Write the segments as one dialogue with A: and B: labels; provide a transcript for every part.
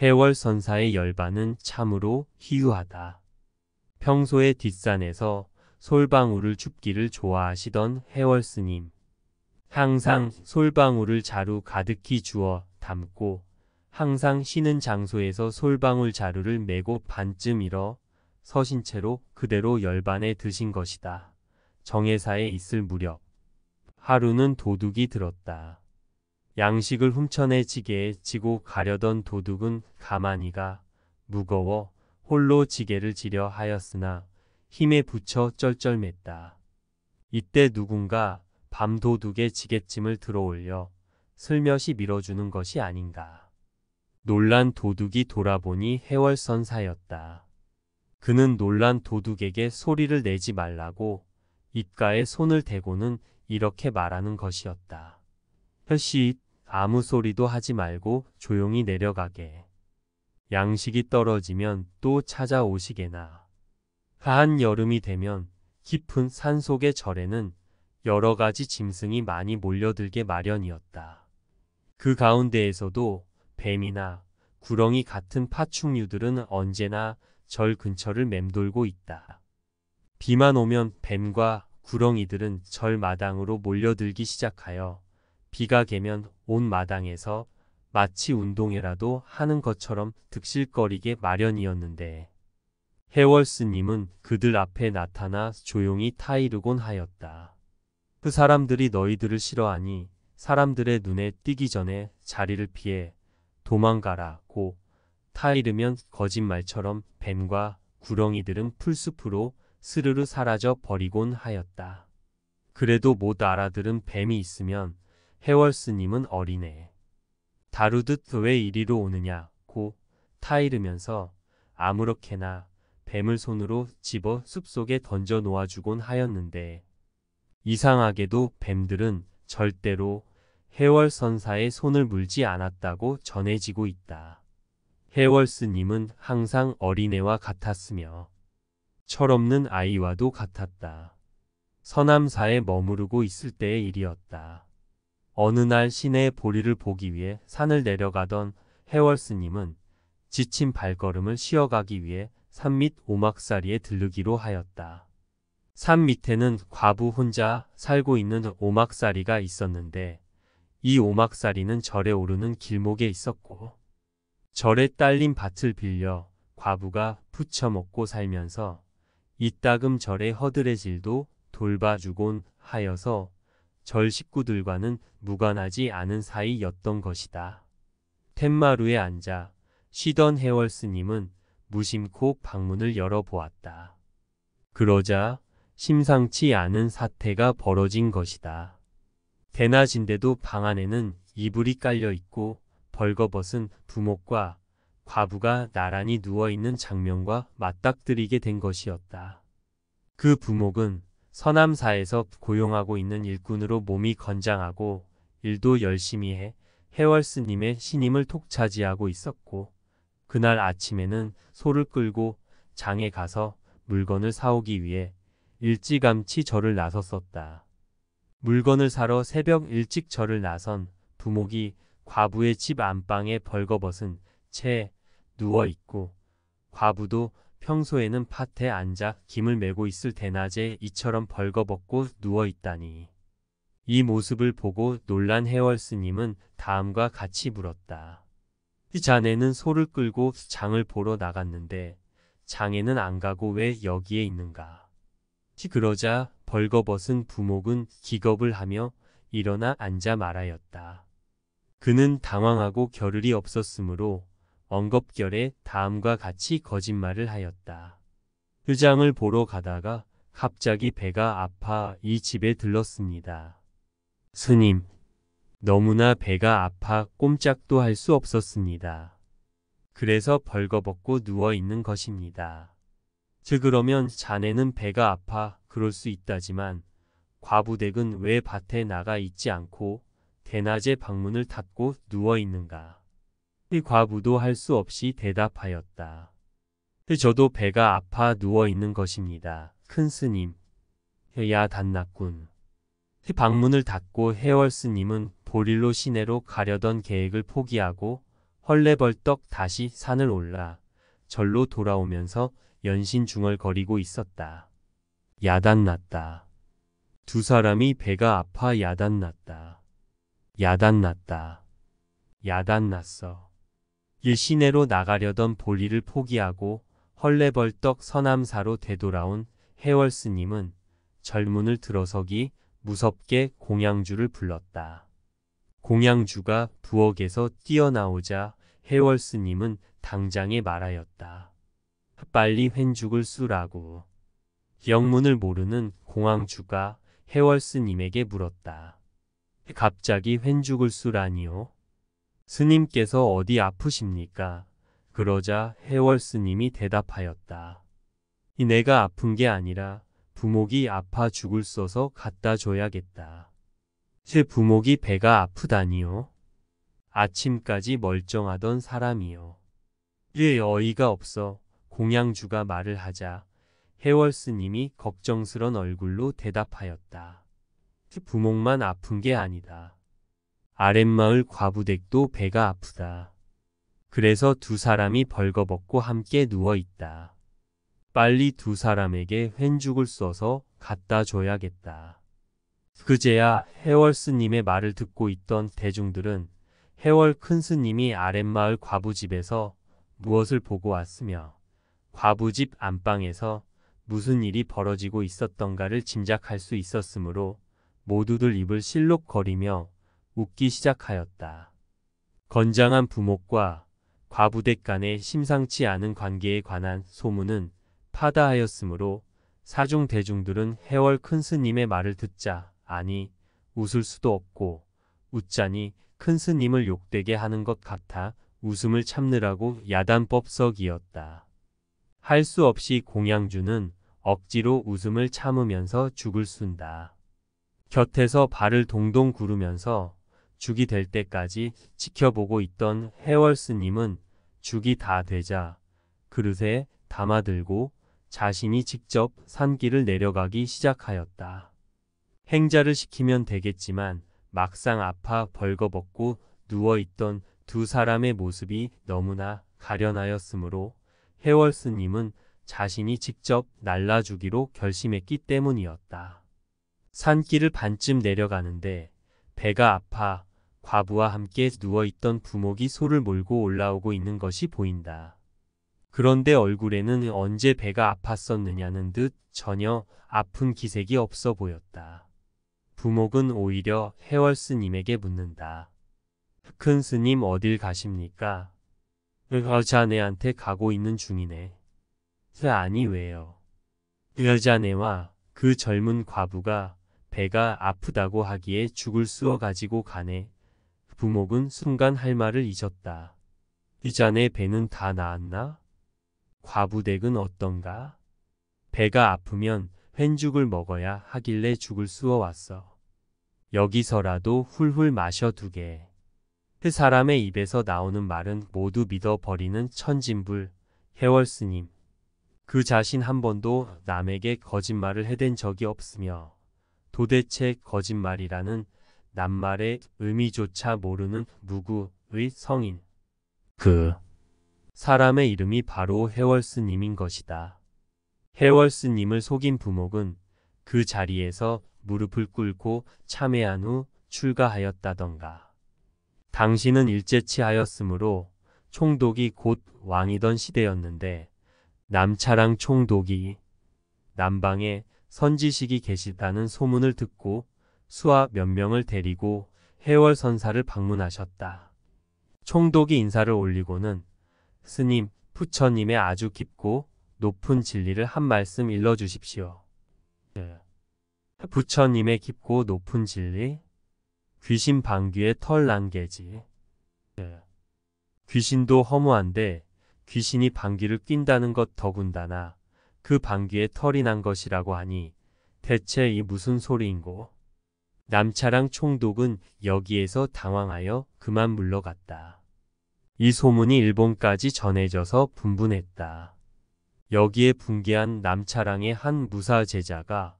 A: 해월선사의 열반은 참으로 희유하다. 평소에 뒷산에서 솔방울을 줍기를 좋아하시던 해월스님. 항상 솔방울을 자루 가득히 주어 담고 항상 쉬는 장소에서 솔방울 자루를 메고 반쯤 일어 서신 채로 그대로 열반에 드신 것이다. 정회사에 있을 무렵 하루는 도둑이 들었다. 양식을 훔쳐내 지게에 지고 가려던 도둑은 가만히가 무거워 홀로 지게를 지려 하였으나 힘에 붙여 쩔쩔맸다. 이때 누군가 밤도둑의 지게짐을 들어올려 슬며시 밀어주는 것이 아닌가. 놀란 도둑이 돌아보니 해월선사였다. 그는 놀란 도둑에게 소리를 내지 말라고 입가에 손을 대고는 이렇게 말하는 것이었다. 혈시 아무 소리도 하지 말고 조용히 내려가게. 양식이 떨어지면 또 찾아오시게나. 한 여름이 되면 깊은 산속의 절에는 여러 가지 짐승이 많이 몰려들게 마련이었다. 그 가운데에서도 뱀이나 구렁이 같은 파충류들은 언제나 절 근처를 맴돌고 있다. 비만 오면 뱀과 구렁이들은 절 마당으로 몰려들기 시작하여 비가 개면 온 마당에서 마치 운동회라도 하는 것처럼 득실거리게 마련이었는데 해월스님은 그들 앞에 나타나 조용히 타이르곤 하였다. 그 사람들이 너희들을 싫어하니 사람들의 눈에 띄기 전에 자리를 피해 도망가라고 타이르면 거짓말처럼 뱀과 구렁이들은 풀숲으로 스르르 사라져 버리곤 하였다. 그래도 못 알아들은 뱀이 있으면 해월스님은 어리네. 다루듯 왜 이리로 오느냐고 타이르면서 아무렇게나 뱀을 손으로 집어 숲속에 던져 놓아주곤 하였는데 이상하게도 뱀들은 절대로 해월선사의 손을 물지 않았다고 전해지고 있다. 해월스님은 항상 어린애와 같았으며 철없는 아이와도 같았다. 서남사에 머무르고 있을 때의 일이었다. 어느 날 시내의 보리를 보기 위해 산을 내려가던 해월 스님은 지친 발걸음을 쉬어가기 위해 산 밑 오막사리에 들르기로 하였다. 산 밑에는 과부 혼자 살고 있는 오막사리가 있었는데 이 오막사리는 절에 오르는 길목에 있었고 절에 딸린 밭을 빌려 과부가 부쳐먹고 살면서 이따금 절의 허드레질도 돌봐주곤 하여서 절 식구들과는 무관하지 않은 사이였던 것이다. 텐마루에 앉아 쉬던 해월 스님은 무심코 방문을 열어보았다. 그러자 심상치 않은 사태가 벌어진 것이다. 대낮인데도 방 안에는 이불이 깔려 있고 벌거벗은 부목과 과부가 나란히 누워있는 장면과 맞닥뜨리게 된 것이었다. 그 부목은 서남사에서 고용하고 있는 일꾼으로 몸이 건장하고 일도 열심히 해 해월스님의 신임을 톡차지하고 있었고 그날 아침에는 소를 끌고 장에 가서 물건을 사오기 위해 일찌감치 절을 나섰었다. 물건을 사러 새벽 일찍 절을 나선 부목이 과부의 집 안방에 벌거벗은 채 누워 있고 과부도 평소에는 밭에 앉아 김을 메고 있을 대낮에 이처럼 벌거벗고 누워 있다니. 이 모습을 보고 놀란 해월 스님은 다음과 같이 물었다. 이 자네는 소를 끌고 장을 보러 나갔는데 장에는 안 가고 왜 여기에 있는가? 그러자 벌거벗은 부목은 기겁을 하며 일어나 앉아 말하였다. 그는 당황하고 겨를이 없었으므로 엉겁결에 다음과 같이 거짓말을 하였다. 의장을 보러 가다가 갑자기 배가 아파 이 집에 들렀습니다. 스님, 너무나 배가 아파 꼼짝도 할 수 없었습니다. 그래서 벌거벗고 누워 있는 것입니다. 즉 그러면 자네는 배가 아파 그럴 수 있다지만 과부댁은 왜 밭에 나가 있지 않고 대낮에 방문을 닫고 누워 있는가? 이 과부도 할 수 없이 대답하였다. 저도 배가 아파 누워 있는 것입니다. 큰 스님. 야 단났군. 방문을 닫고 해월 스님은 보릴로 시내로 가려던 계획을 포기하고 헐레벌떡 다시 산을 올라 절로 돌아오면서 연신 중얼거리고 있었다. 야단났다. 두 사람이 배가 아파 야단났다. 야단났다. 야단났어. 일 시내로 나가려던 볼일을 포기하고 헐레벌떡 서남사로 되돌아온 해월 스님은 절문을 들어서기 무섭게 공양주를 불렀다. 공양주가 부엌에서 뛰어나오자 해월 스님은 당장에 말하였다. 빨리 횡죽을 쑤라고. 영문을 모르는 공양주가 해월 스님에게 물었다. 갑자기 횡죽을 쑤라니요? 스님께서 어디 아프십니까? 그러자 해월 스님이 대답하였다. 이 내가 아픈 게 아니라 부목이 아파 죽을 써서 갖다 줘야겠다. 제 부목이 배가 아프다니요? 아침까지 멀쩡하던 사람이요. 예 어이가 없어 공양주가 말을 하자 해월 스님이 걱정스런 얼굴로 대답하였다. 부목만 아픈 게 아니다. 아랫마을 과부댁도 배가 아프다. 그래서 두 사람이 벌거벗고 함께 누워 있다. 빨리 두 사람에게 횡죽을 써서 갖다 줘야겠다. 그제야 해월 스님의 말을 듣고 있던 대중들은 해월 큰 스님이 아랫마을 과부집에서 무엇을 보고 왔으며 과부집 안방에서 무슨 일이 벌어지고 있었던가를 짐작할 수 있었으므로 모두들 입을 실룩거리며 웃기 시작하였다. 건장한 부목과 과부댁 간의 심상치 않은 관계에 관한 소문은 파다하였으므로 사중 대중들은 해월 큰 스님의 말을 듣자 아니 웃을 수도 없고 웃자니 큰 스님을 욕되게 하는 것 같아 웃음을 참느라고 야단법석이었다. 할 수 없이 공양주는 억지로 웃음을 참으면서 죽을 순다. 곁에서 발을 동동 구르면서 죽이 될 때까지 지켜보고 있던 해월 스님은 죽이 다 되자 그릇에 담아들고 자신이 직접 산길을 내려가기 시작하였다. 행자를 시키면 되겠지만 막상 아파 벌거벗고 누워있던 두 사람의 모습이 너무나 가련하였으므로 해월 스님은 자신이 직접 날라주기로 결심했기 때문이었다. 산길을 반쯤 내려가는데 배가 아파 과부와 함께 누워있던 부목이 소를 몰고 올라오고 있는 것이 보인다. 그런데 얼굴에는 언제 배가 아팠었느냐는 듯 전혀 아픈 기색이 없어 보였다. 부목은 오히려 해월 스님에게 묻는다. 큰 스님 어딜 가십니까? 여자네한테 가고 있는 중이네. 아니 왜요? 여자네와 그 젊은 과부가 배가 아프다고 하기에 죽을 쑤어 가지고 가네. 부목은 순간 할 말을 잊었다. 이 자네 배는 다 나았나? 과부댁은 어떤가? 배가 아프면 횡죽을 먹어야 하길래 죽을 쑤어 왔어. 여기서라도 훌훌 마셔두게. 그 사람의 입에서 나오는 말은 모두 믿어버리는 천진불, 해월스님. 그 자신 한 번도 남에게 거짓말을 해댄 적이 없으며 도대체 거짓말이라는 낱말의 의미조차 모르는 무구의 성인. 그 사람의 이름이 바로 해월스님인 것이다. 해월스님을 속인 부목은 그 자리에서 무릎을 꿇고 참회한 후 출가하였다던가. 당신은 일제치하였으므로 총독이 곧 왕이던 시대였는데 남차랑 총독이 남방에 선지식이 계시다는 소문을 듣고 수하 몇 명을 데리고 해월 선사를 방문하셨다. 총독이 인사를 올리고는 스님, 부처님의 아주 깊고 높은 진리를 한 말씀 일러주십시오. 네. 부처님의 깊고 높은 진리? 귀신 방귀에 털 난개지. 네. 귀신도 허무한데 귀신이 방귀를 낀다는 것 더군다나 그 방귀에 털이 난 것이라고 하니 대체 이 무슨 소리인고? 남차랑 총독은 여기에서 당황하여 그만 물러갔다. 이 소문이 일본까지 전해져서 분분했다. 여기에 붕괴한 남차랑의 한 무사 제자가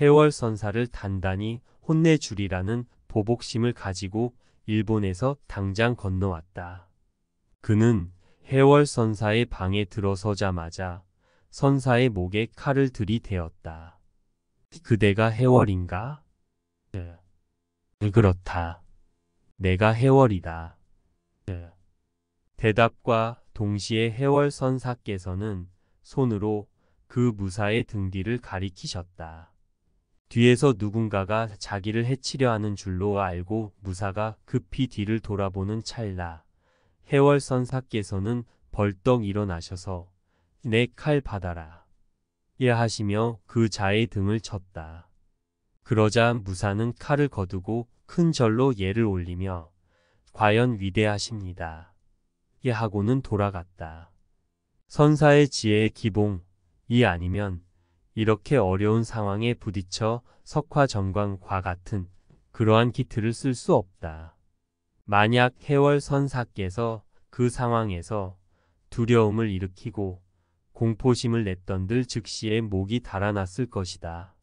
A: 해월 선사를 단단히 혼내주리라는 보복심을 가지고 일본에서 당장 건너왔다. 그는 해월 선사의 방에 들어서자마자 선사의 목에 칼을 들이대었다. 그대가 해월인가? 네. 그렇다. 내가 해월이다. 네. 대답과 동시에 해월 선사께서는 손으로 그 무사의 등 뒤를 가리키셨다. 뒤에서 누군가가 자기를 해치려 하는 줄로 알고 무사가 급히 뒤를 돌아보는 찰나 해월 선사께서는 벌떡 일어나셔서 내 칼 받아라. 예 하시며 그 자의 등을 쳤다. 그러자 무사는 칼을 거두고 큰 절로 예를 올리며 과연 위대하십니다. 예 하고는 돌아갔다. 선사의 지혜의 기봉 이 아니면 이렇게 어려운 상황에 부딪혀 석화정광과 같은 그러한 기틀을 쓸 수 없다. 만약 해월 선사께서 그 상황에서 두려움을 일으키고 공포심을 냈던들 즉시에 목이 달아났을 것이다.